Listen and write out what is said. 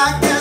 I got